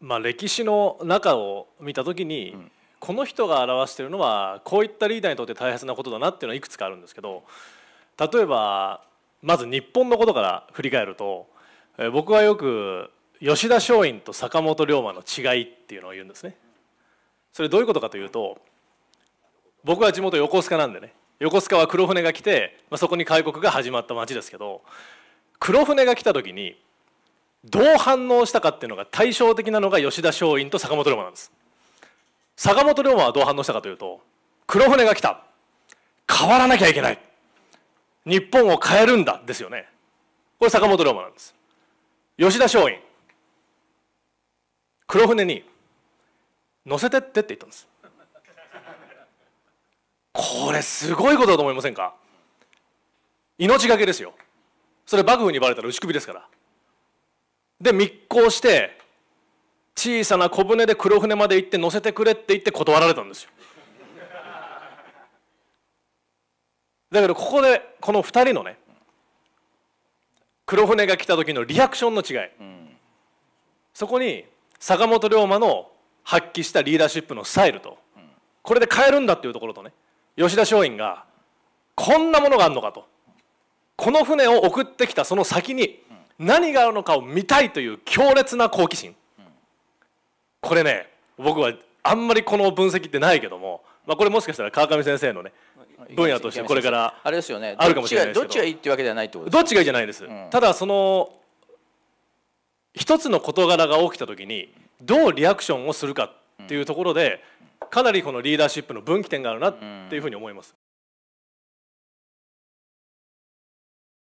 まあ、歴史の中を見た時に、んこの人が表しているのはこういったリーダーにとって大切なことだなっていうのはいくつかあるんですけど例えばまず日本のことから振り返ると、えー僕はよく吉田松陰と坂本龍馬の違いっていうのを言うんですね。それどういうことかというと僕は地元横須賀なんでね横須賀は黒船が来て、まあ、そこに開国が始まった町ですけど黒船が来た時にどう反応したかっていうのが対照的なのが吉田松陰と坂本龍馬なんです。坂本龍馬はどう反応したかというと黒船が来た。変わらなきゃいけない。日本を変えるんだ。ですよね。これ坂本龍馬なんです。吉田松陰。黒船に乗せてってって言ったんです。これすごいことだと思いませんか？命がけですよ。それ幕府にバレたら打ち首ですから。で密航して小さな小舟で黒船まで行って乗せてくれって言って断られたんですよ。だけどここでこの2人のね黒船が来た時のリアクションの違い、そこに坂本龍馬の発揮したリーダーシップのスタイルと、これで変えるんだっていうところとね吉田松陰がこんなものがあるのかと。この船を送ってきたその先に何があるのかを見たいという強烈な好奇心。これね僕はあんまりこの分析ってないけども、まあ、これもしかしたら川上先生のね分野としてこれからあれですよね。あるかもしれないど。どっちがいいっていうわけではないってことどっちがいいじゃないです、ん。ただその一つの事柄が起きた時にどうリアクションをするかっていうところでかなりこのリーダーシップの分岐点があるなっていうふうに思います